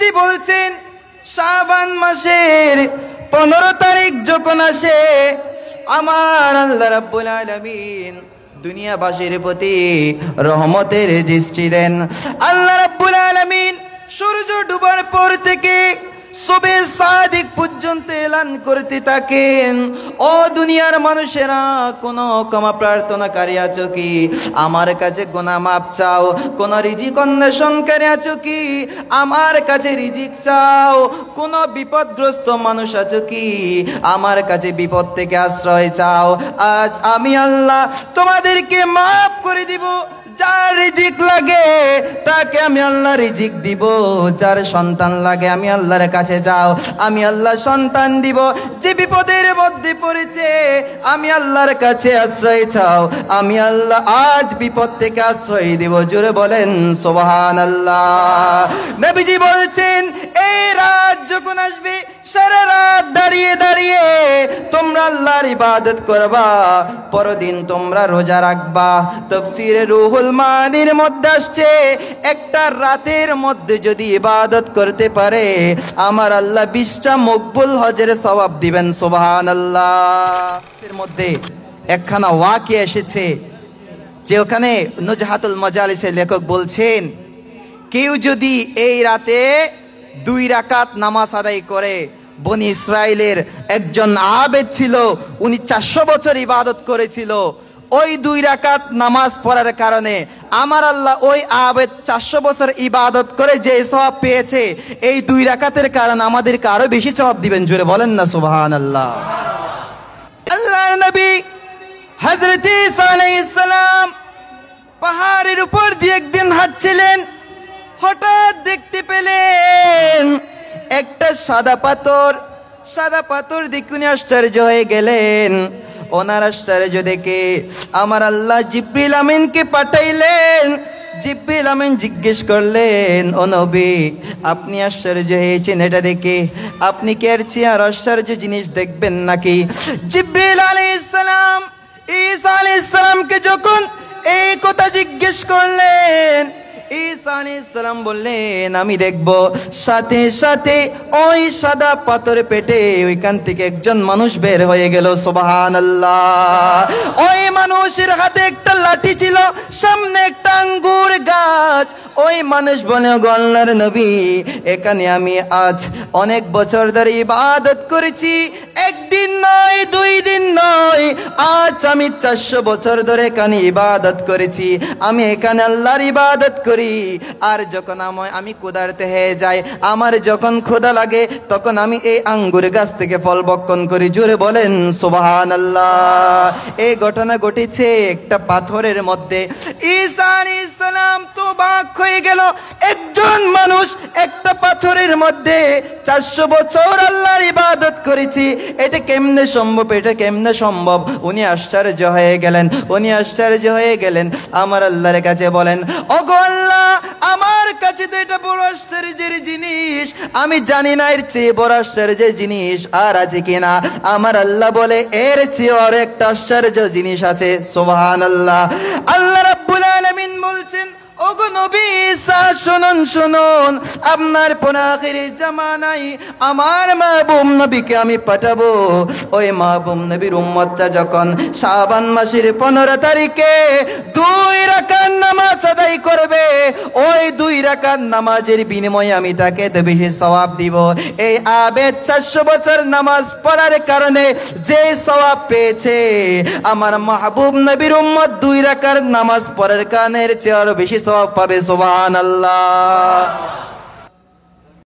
নবীজি বলছেন, শাবান মাসের পনেরো তারিখ যখন আসে, আমার আল্লাহ রাব্বুল আলামিন দুনিয়াবাসীর প্রতি রহমতের দৃষ্টি দেন। আল্লাহ রাব্বুল আলামিন সূর্য ডুবার পর থেকে সবে সাদিক পর্যন্ত এলান করতে থাকেন। ও দুনিয়ার মানুষেরা, কোনো ক্ষমা প্রার্থনাকারী আছো কি? আমার কাছে গোনা মাপ চাও, কোন রিজিক অন্বেষণকারী আছো কি? আমার কাছে রিজিক চাও, কোন বিপদগ্রস্ত মানুষ আছো কি? আমার কাছে বিপদ থেকে আশ্রয় চাও, আজ আমি আল্লাহ তোমাদেরকে মাফ করে দিব। যার রিজিক লাগে, তাকে আমি আল্লাহ রিজিক দিব। যার সন্তান লাগে, আমি আল্লাহর কাছে যাও। আমি আল্লাহ সন্তান দিব, যে বিপদের মধ্যে পড়েছে, আমি আল্লাহর কাছে আশ্রয় চাও। আমি আল্লাহ আজ বিপদ থেকে আশ্রয় দিব, জোরে বলেন সোবাহান আল্লাহ নবীজি বলছেন, এই রাত যখন আসবে, সারা রাত দাঁড়িয়ে ইবাদত করবা, পরদিন তোমরা রোজা রাখবা। তফসিরে রুহুল মানির মধ্যে আসছে, একটা রাতের মধ্যে যদি ইবাদত করতে পারে, আমার আল্লাহ বিশটা মকবুল হজের সওয়াব দিবেন সুবহান আল্লাহ এর মধ্যে একখানা ওয়াকে এসেছে, যে ওখানে নুজহাতুল মজালিসের লেখক বলছেন, কেউ যদি এই রাতে দুই রাকাত নামাজ আদায় করে বনি ইসরায়েলের একজন আবেদ ছিল, উনি চারশো বছর ইবাদত করেছিল। ওই দুই রাকাত নামাজ পড়ার কারণে আমার আল্লাহ ওই আবেদ চারশো বছর ইবাদত করে যে সব পেয়েছে, এই দুই রাকাতের কারণে আমাদেরকে আরও বেশি সব দিবেন। জুড়ে বলেন না সুবহান আল্লাহ আল্লাহর নবী হজরত ইসলাম পাহাড়ের উপর দিয়ে একদিন হাঁটছিলেন। হঠাৎ দেখতে পেলেন একটা সাদা পাথর সাদা পাথর দেখুনি আশ্চর্য হয়ে গেলেন। ওনার আশ্চর্য দেখে আমার আল্লাহ জিব্রিল আমিনকে পাঠাইলেন। জিব্রিল আমিন জিজ্ঞেস করলেন, ও নবী, আপনি আশ্চর্য হয়েছেন এটা দেখে। আপনি কি আর চেয়ে আর আশ্চর্য জিনিস দেখবেন নাকি? জিব্রিল আলাইহিস সালাম, ঈসা আলাইহিস সালামকে যখন এই কথা জিজ্ঞেস করলেন ঈসা আলাইহিসসালাম বললেন, আমি দেখব, সাথে সাথে ওই সাদা পাথর পেটে ওইখান থেকে একজন মানুষ বের হয়ে গেল। সুবহানাল্লাহ। ওই মানুষের হাতে একটা লাঠি ছিল, সামনে একটা আঙ্গুর গাছ। ওই মানুষ বলে গল্লার নবী। এখানে আমি আজ অনেক বছর ধরে ইবাদত করেছি। একদিন নয়, দুই দিন নয়, আজ আমি চারশো বছর ধরে এখানে ইবাদত করেছি। আমি এখানে আল্লাহর ইবাদত করি। আর যখন আমায় আমি ক্ষুধার্তে হয়ে যাই, আমার যখন ক্ষুধা লাগে, তখন আমি এই আঙ্গুর গাছ থেকে ফল বক্ষণ করি। জোরে বলেন সুবাহান আল্লাহ এই ঘটনা ঘটেছে একটা পাথরের মধ্যে। ঈসা ইসলাম তো হয়ে গেল। একজন মানুষ একটা পাথরের মধ্যে চারশো বছর আল্লাহর ইবাদত করেছি। এটা কেমনে সম্ভব? এটা কেমনে সম্ভব? উনি আশ্চর্য হয়ে গেলেন। উনি আশ্চর্য হয়ে গেলেন। আমার আল্লাহর কাছে বলেন, ওগো আল্লাহ, আমার কাছে তো এটা বড় আশ্চর্যের জিনিস। আমি জানি না এর চেয়ে বড় আশ্চর্যের জিনিস আর আছে কিনা। আমার আল্লাহ বলে, এর চেয়ে আর একটা আশ্চর্য জিনিস আছে। সোহান আল্লাহ আল্লাহ রাব্বুল আলামিন বলছেন শুনুন শুনুন। আপনার আমার মাহবুব নবীকে আমি পাঠাবো। ওই মাহবুব নবীর উম্মতটা যখন শাবান মাসের পনেরো তারিখে দুই নামাজ আদায় করবে, ওই দুই নামাজের বিনিময়ে আমি তাকে বেশি সওয়াব দিব। এই আবেদ চারশো বছর নামাজ পড়ার কারণে যে সওয়াব পেয়েছে, আমার মাহবুব নবীর উম্মত দুই রাকাত নামাজ পড়ার কারণে চেয়ে আরও বেশি सौ सुबह अल्लाह